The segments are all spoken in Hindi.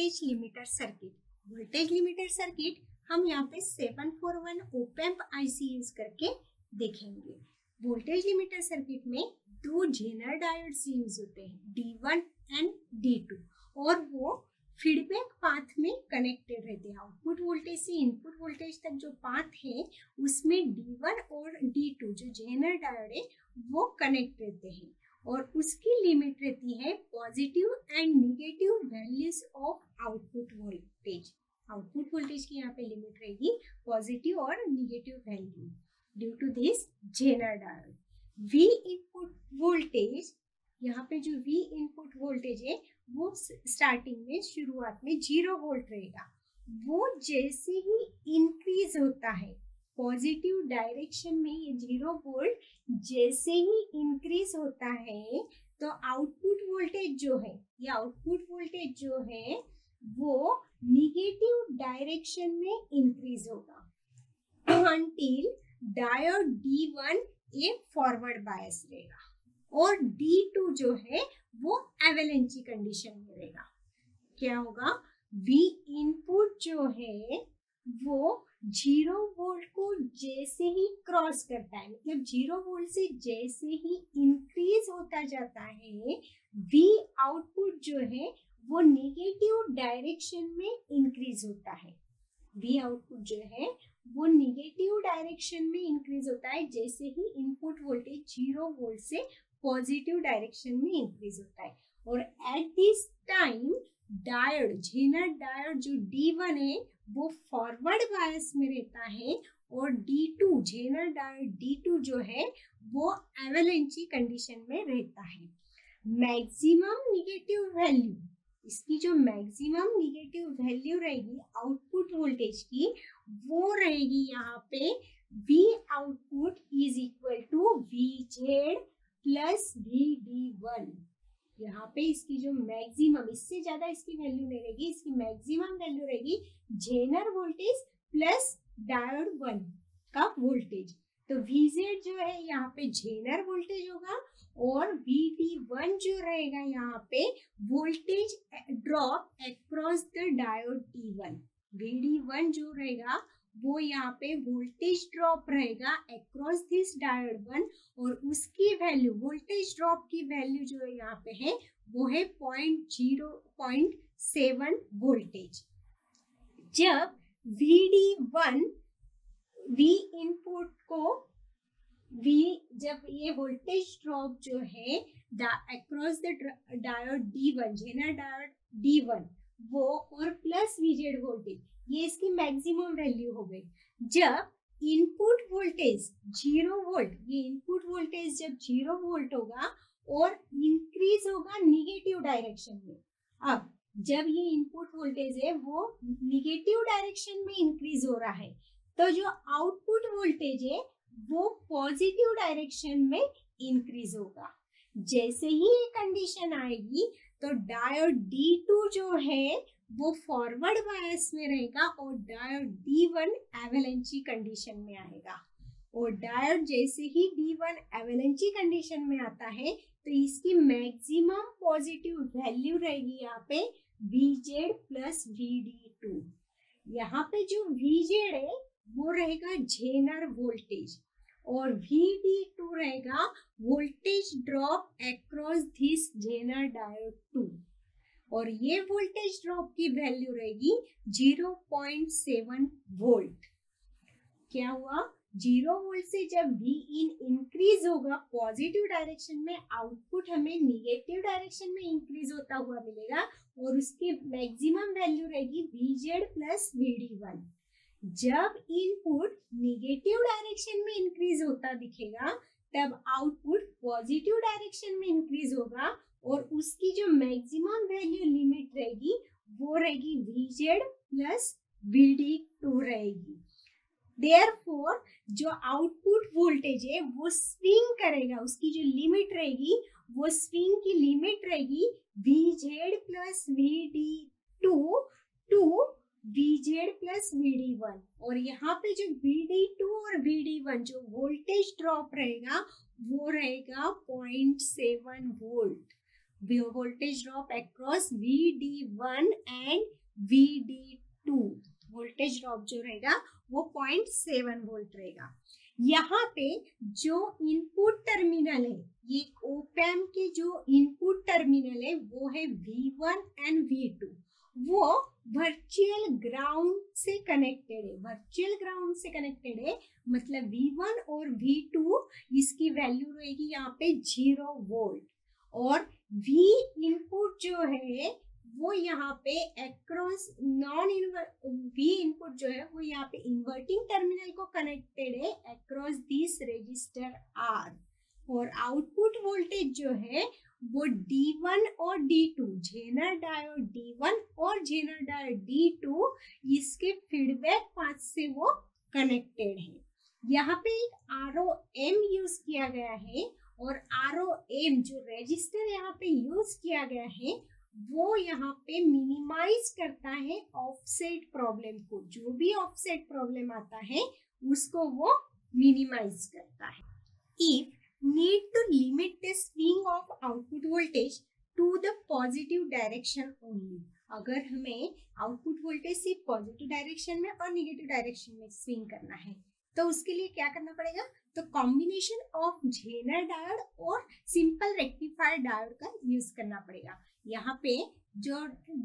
Voltage limiter circuit voltage limiter circuit हम यहाँ पे 741 ओपेम्प आईसी यूज़ करके देखेंगे। वोल्टेज लिमिटर सर्किट में दो जेनर डायोड्स यूज़ होते हैं D1 एंड D2 और वो फीडबैक पाथ में कनेक्टेड रहते हैं। आउटपुट वोल्टेज से इनपुट वोल्टेज तक जो पाथ है, उसमें D1 और D2 जो जेनर डायोड है, वो कनेक्ट रहते हैं। और उसकी लिमिट रहती है positive and negative values of output voltage output voltage की यहाँ पे लिमिट रहेगी पॉजिटिव और negative value due to this zener diode V input voltage यहाँ पे जो वी इनपुट वोल्टेज है, वो स्टार्टिंग में, शुरुआत में ज़ीरो वोल्ट रहेगा। वो जैसे ही इंक्रीज होता है पॉजिटिव डायरेक्शन में ये ज़ीरो वोल्ट जैसे ही इंक्रीज होता है तो आउटपुट वोल्टेज जो है, ये आउटपुट वोल्टेज जो है, वो निगेटिव डायरेक्शन में इंक्रीज होगा। अंटिल डायोड D1 ये फॉरवर्ड बायस रहेगा और डी टू जो है, वो एवेलेंची कंडीशन में रहेगा। क्या होगा? V इनपुट जो है, वो ज़ीरो जैसे ही क्रॉस करता है। मतलब ज़ीरो वोल्ट से जैसे ही इंक्रीज होता जाता है वी आउटपुट जो है, वो नेगेटिव डायरेक्शन में इंक्रीज होता है। वी आउटपुट जो है, वो निगेटिव डायरेक्शन में इंक्रीज होता है। जैसे ही इनपुट वोल्टेज ज़ीरो वोल्ट से पॉजिटिव डायरेक्शन में इंक्रीज होता है। और at this time diode zener diode जो डी वन है, वो फॉरवर्ड बायस में रहता है और D2 जेनर डायोड D2 जो है, वो एवेलेंची कंडीशन में रहता है। मैक्सिमम निगेटिव वैल्यू इसकी जो मैक्सिमम निगेटिव वैल्यू रहेगी आउटपुट वोल्टेज की, वो रहेगी यहाँ पे V output is equal to V Z plus V D one यहाँ पे इसकी जो मैक्सिमम इससे ज़्यादा इसकी वैल्यू नहीं रहेगी, इसकी मैक्सिमम वैल्यू रहेगी zener voltage plus diode one का वोल्टेज तो VZ जो है यहाँ पे जेनर वोल्टेज होगा और VD1 जो रहेगा यहाँ पे voltage drop across the diode T1 VD1 जो रहेगा वो यहाँ पे वोल्टेज ड्रॉप रहेगा अक्रॉस दिस डायोड वन और उसकी वैल्यू वोल्टेज ड्रॉप की वैल्यू जो है यहाँ पे है वो है point zero point seven voltage जब V D one V input को वी जब ये वोल्टेज ड्रॉप जो है across the diode D one zener diode D one वो और प्लस वीजेड वोल्टेज ये इसकी मैक्सिमम वैल्यू हो गई। जब इनपुट वोल्टेज ज़ीरो वोल्ट ये इनपुट वोल्टेज जब ज़ीरो वोल्ट होगा और इंक्रीज होगा निगेटिव डायरेक्शन में। अब जब ये इनपुट वोल्टेज है, वो निगेटिव डायरेक्शन में इंक्रीज हो रहा है तो जो आउटपुट वोल्टेज है, वो पॉजिटिव डायरेक्शन में इंक्रीज होगा। जैसे ही ये कंडीशन आएगी तो डायोड डी टू जो है, वो फॉरवर्ड बायस में रहेगा और diode D one avalanche condition में आएगा। और डायोड जैसे ही डी वन एवेलेंची कंडीशन में आता है तो इसकी मैक्सिमम पॉजिटिव वैल्यू रहेगी यहाँ पे VZ प्लस VD2 यहाँ पे जो VZ है, वो रहेगा जेनर वोल्टेज और VD2 रहेगा voltage drop across this zener diode 2 और ये वोल्टेज ड्रॉप की वैल्यू रहेगी 0.7 वोल्ट क्या हुआ? ज़ीरो वोल्ट से जब वी इन इंक्रीज होगा पॉजिटिव डायरेक्शन में आउटपुट हमें निगेटिव डायरेक्शन में इंक्रीज होता हुआ मिलेगा और उसकी मैक्सिमम वैल्यू रहेगी V Z plus V D one जब इनपुट निगेटिव डायरेक्शन में इंक्रीज होता दिखेगा, तब आउटपुट पॉजिटिव डायरेक्शन में इंक्रीज होगा और उसकी जो मैक्सिमम वैल्यू लिमिट रहेगी, वो रहेगी V Z plus V D two रहेगी। देयर फोर जो आउटपुट वोल्टेज है, वो स्विंग करेगा। उसकी जो लिमिट रहेगी, वो स्विंग की लिमिट रहेगी V Z plus V D two to V Z plus V D one और यहाँ पे जो वी डी टू और वी डी वन जो वोल्टेज ड्रॉप रहेगा, वो रहेगा point seven volt voltage drop across V D one and V D two voltage drop जो रहेगा वो पॉइंट सेवन वोल्ट रहेगा। यहाँ पे जो इनपुट टर्मिनल है, ये ओपैम के जो इनपुट टर्मिनल है, वो है V1 एंड V2 वो वर्चुअल ग्राउंड से कनेक्टेड है। वर्चुअल ग्राउंड से कनेक्टेड है मतलब V1 और V2 इसकी वैल्यू रहेगी यहाँ पे ज़ीरो वोल्ट और V इनपुट जो है वो यहाँ पे अक्रॉस नॉन वी इनपुट जो है, वो यहाँ पे इन्वर्टिंग टर्मिनल को कनेक्टेड है अक्रॉस दिस रजिस्टर आर और आउटपुट वोल्टेज जो है, वो D1 और D2 जेनर डायोड D1 और जेनर डायोड D2 इसके फीडबैक पाथ से वो कनेक्टेड है। यहाँ पे एक आर ओ एम यूज़ किया गया है और आर ओ एम जो रजिस्टर यहाँ पे यूज़ किया गया है वो यहाँ पे मिनिमाइज करता है ऑफसेट प्रॉब्लम को। जो भी ऑफसेट प्रॉब्लम आता है, उसको वो मिनिमाइज करता है। If need to limit the swing of output voltage to the positive direction only अगर हमें आउटपुट वोल्टेज सिर्फ़ पॉजिटिव डायरेक्शन में और निगेटिव डायरेक्शन में स्विंग करना है तो उसके लिए क्या करना पड़ेगा? तो कॉम्बिनेशन ऑफ़ झेनर डायोड और सिंपल रेक्टिफायर डायोड का यूज़ करना पड़ेगा। यहाँ पे जो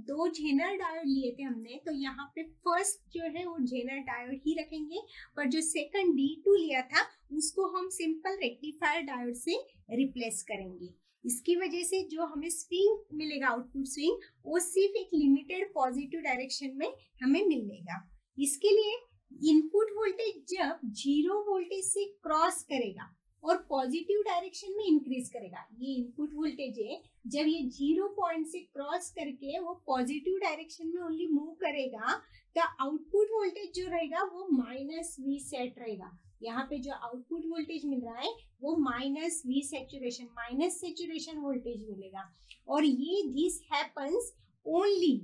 दो झेनर डायोड लिए थे हमने तो यहाँ पे फ़र्स्ट जो है वो झेनर डायोड ही रखेंगे। पर जो सेकंड डी टू लिया था, उसको हम सिंपल रेक्टिफायर डायोड से रिप्लेस करेंगे। इसकी वजह से जो हमें स्विंग मिलेगा आउटपुट स्विंग वो सिर्फ़ एक लिमिटेड पॉजिटिव डायरेक्शन में हमें मिलेगा इसके लिए इनपुट वोल्टेज जब ज़ीरो वोल्टेज से क्रॉस करेगा और पॉजिटिव डायरेक्शन में इंक्रीज करेगा, ये इनपुट वोल्टेज है, जब ये ज़ीरो पॉइंट से क्रॉस करके वो पॉजिटिव डायरेक्शन में ओनली मूव करेगा तो आउटपुट वोल्टेज जो रहेगा वो माइनस वी सेट रहेगा। यहाँ पे जो आउटपुट वोल्टेज मिल रहा है, वो minus V saturation minus saturation voltage मिलेगा। और ये दिस हैपन्स ओनली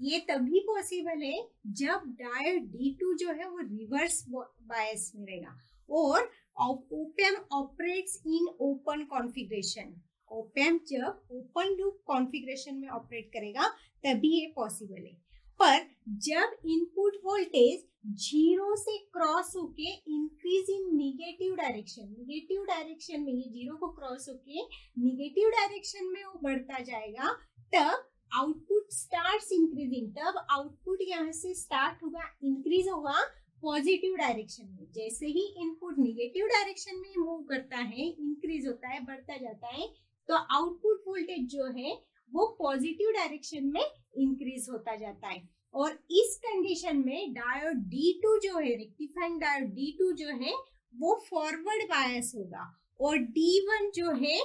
ये तभी पॉसिबल है जब डायोड D2 जो है वो रिवर्स बायस में रहेगा और opamp operates in open configuration op amp जब ओपन लूप कॉन्फ़िगरेशन में ऑपरेट करेगा, तभी ये पॉसिबल है। पर जब इनपुट वोल्टेज ज़ीरो से क्रॉस होके increase in negative direction negative direction में ये ज़ीरो को क्रॉस होके निगेटिव डायरेक्शन में वो बढ़ता जाएगा, तब आउटपुट स्टार्ट इंक्रीजिंग, तब आउटपुट यहाँ से स्टार्ट होगा, इंक्रीज होगा पॉजिटिव डायरेक्शन में। जैसे ही इनपुट निगेटिव डायरेक्शन में मूव करता है, इंक्रीज होता है, बढ़ता जाता है तो आउटपुट वोल्टेज जो है, वो पॉजिटिव डायरेक्शन में इंक्रीज होता जाता है। और इस कंडीशन में डायोड D2 जो है, रेक्टिफाइंग डायोड D2 जो है, वो फॉरवर्ड बायस होगा। और D1 जो है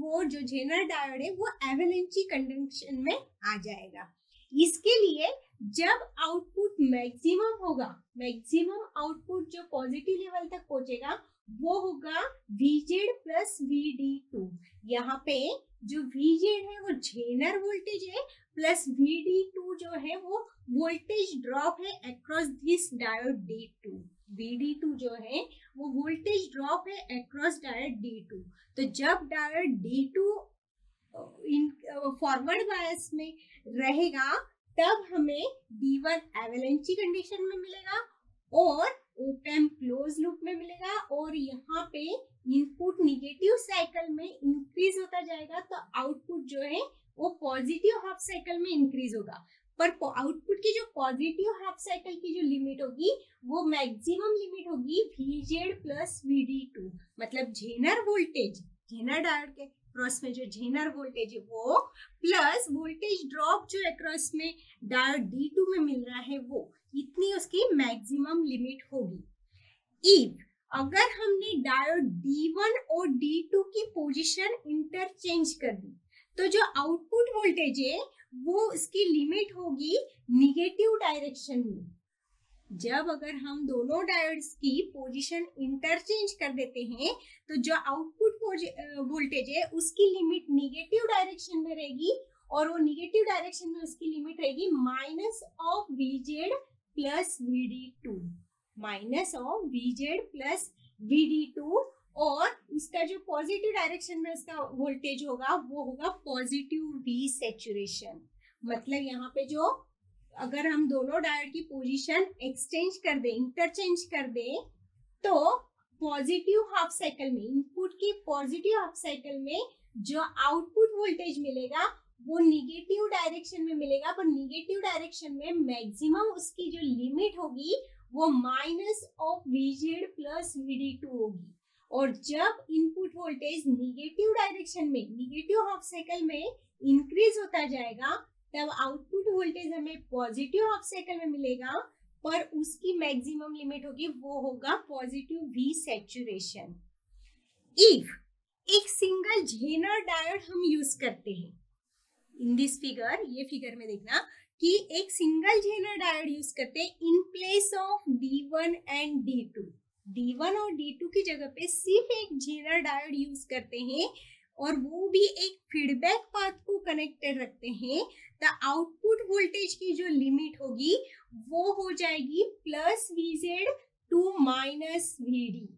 वो जो जेनर डायोड है, वो एवेलेंची कंडक्शन में आ जाएगा। इसके लिए जब आउटपुट मैक्सिमम होगा मैक्सिमम आउटपुट जो पॉजिटिव लेवल तक पहुंचेगा वो होगा VZ प्लस VD2 यहाँ पे जो VZ है, वो जेनर वोल्टेज है प्लस VD2 जो है, वो वोल्टेज ड्रॉप है across this diode D2 VD2 जो है, वो वोल्टेज ड्रॉप है अक्रॉस डायोड D2 तो जब diode D2 in forward bias में रहेगा, तब हमें D1 एवेलेंची कंडीशन में मिलेगा और ओपन क्लोज लूप में मिलेगा और यहाँ पे इनपुट निगेटिव साइकिल में इंक्रीज होता जाएगा तो आउटपुट जो है वो पॉजिटिव हाफ़ साइकिल में इंक्रीज होगा। पर आउटपुट की जो पॉजिटिव हाफ़ साइकिल की जो लिमिट होगी, वो मैक्सिमम लिमिट होगी VZ प्लस VD2 मतलब जेनर वोल्टेज जेनर डायोड के क्रॉस में जो जेनर वोल्टेज है वो प्लस वोल्टेज ड्रॉप जो अक्रॉस में डायोड डी टू में मिल रहा है वो, इतनी उसकी मैक्सिमम लिमिट होगी। इफ़ अगर हमने डायोड D1 और D2 की पोजीशन इंटरचेंज कर दी तो जो आउटपुट वोल्टेज है, वो उसकी लिमिट होगी निगेटिव डायरेक्शन में। जब अगर हम दोनों डायोड्स की पोजीशन इंटरचेंज कर देते हैं तो जो आउटपुट वोल्टेज है, उसकी लिमिट निगेटिव डायरेक्शन में रहेगी और वो निगेटिव डायरेक्शन में उसकी लिमिट रहेगी minus of V Z plus V D two minus of V Z plus V D two और उसका जो पॉजिटिव डायरेक्शन में उसका वोल्टेज होगा, वो होगा पॉजिटिव वी सेचुरेशन मतलब यहाँ पे जो अगर हम दोनों डायोड की पोजीशन एक्सचेंज कर दे इंटरचेंज कर दे तो पॉजिटिव हाफ़ साइकिल में इनपुट की पॉजिटिव हाफ़ साइकिल में जो आउटपुट वोल्टेज मिलेगा, वो निगेटिव डायरेक्शन में मिलेगा, पर निगेटिव डायरेक्शन में मैक्सिमम उसकी जो लिमिट होगी, वो minus of V Z plus V D two होगी। और जब इनपुट वोल्टेज निगेटिव डायरेक्शन में निगेटिव हाफ़ साइकिल में इंक्रीज होता जाएगा तब आउटपुट वोल्टेज हमें पॉजिटिव हाफ़ साइकिल में मिलेगा, पर उसकी मैक्सिमम लिमिट होगी, वो होगा पॉजिटिव वी सेचुरेशन इफ़ एक सिंगल झेनर डायोड हम यूज़ करते हैं इन दिस फिगर ये फिगर में देखना, कि एक सिंगल झेनर डायोड यूज़ करते हैं in place of D1 and D2 D1 और D2 की जगह पे सिर्फ़ एक झेनर डायोड यूज़ करते हैं और वो भी एक फीडबैक पाथ को कनेक्टेड रखते हैं द आउटपुट वोल्टेज की जो लिमिट होगी, वो हो जाएगी plus V Z to minus V D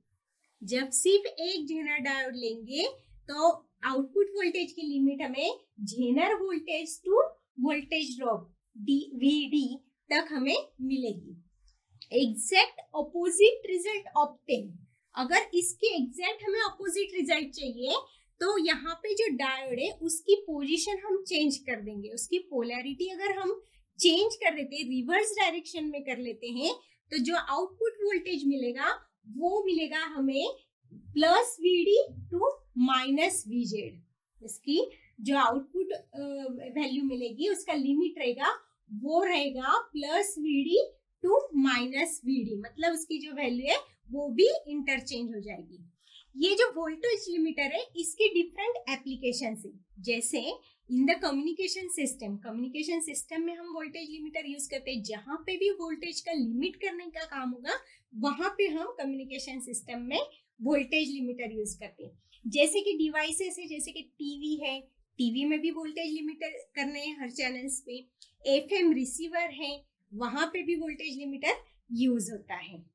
जब सिर्फ़ एक झेनर डायोड लेंगे तो आउटपुट वोल्टेज की लिमिट हमें zener voltage to voltage drop D तक हमें मिलेगी। एग्जैक्ट अपोजिट रिज़ल्ट ऑप्टेन अगर इसके एग्जैक्ट हमें अपोजिट रिज़ल्ट चाहिए तो यहाँ पे जो डायोड है, उसकी पोजीशन हम चेंज कर देंगे। उसकी पोलैरिटी अगर हम चेंज कर देते हैं रिवर्स डायरेक्शन में कर लेते हैं तो जो आउटपुट वोल्टेज मिलेगा, वो मिलेगा हमें plus V D to minus V Z इसकी जो आउटपुट वैल्यू मिलेगी, उसका लिमिट रहेगा, वो रहेगा plus V D to minus V D मतलब उसकी जो वैल्यू है, वो भी इंटरचेंज हो जाएगी। ये जो वोल्टेज लिमिटर है, इसके डिफरेंट एप्लीकेशन है जैसे in the communication system communication system में हम वोल्टेज लिमिटर यूज़ करते हैं। जहाँ पे भी वोल्टेज का लिमिट करने का काम होगा, वहाँ पे हम कम्युनिकेशन सिस्टम में वोल्टेज लिमिटर यूज़ करते हैं। जैसे कि डिवाइसेस है, जैसे कि टीवी है टीवी में भी वोल्टेज लिमिटर करने हैं हर चैनल्स पे। एफएम रिसीवर है, वहाँ पे भी वोल्टेज लिमिटर यूज़ होता है।